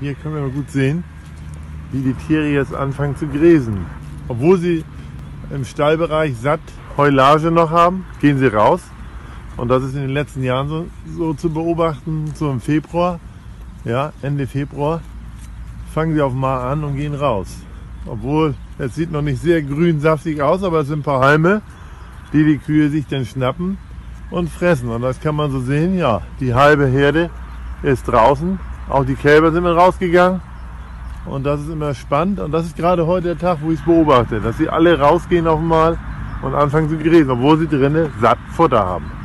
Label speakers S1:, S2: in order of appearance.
S1: Hier können wir gut sehen, wie die Tiere jetzt anfangen zu gräsen. Obwohl sie im Stallbereich satt Heulage noch haben, gehen sie raus. Und das ist in den letzten Jahren so, so zu beobachten, so im Februar, ja, Ende Februar, fangen sie auf mal an und gehen raus. Obwohl, es sieht noch nicht sehr grün saftig aus, aber es sind ein paar Halme, die die Kühe sich dann schnappen und fressen. Und das kann man so sehen, ja, die halbe Herde ist draußen auch die Kälber sind mit rausgegangen. Und das ist immer spannend. Und das ist gerade heute der Tag, wo ich es beobachte, dass sie alle rausgehen auf einmal und anfangen zu gräsen, obwohl sie drinnen satt Futter haben.